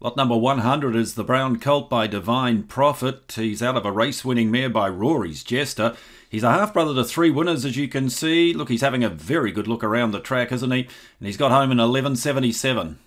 Lot number 100 is the Brown Colt by Divine Prophet. He's out of a race winning mare by Rory's Jester. He's a half brother to three winners, as you can see. Look, he's having a very good look around the track, isn't he? And he's got home in 1177.